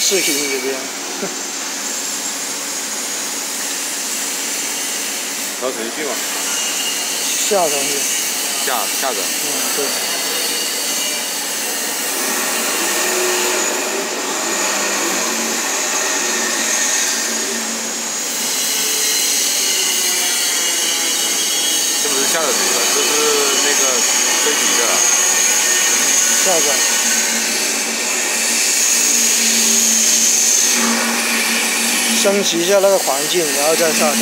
视频这边。调程序吗？下程序。下下着。嗯，对。这不是下载程序了，这是那个升级的。下载。升级一下那个环境然后再上场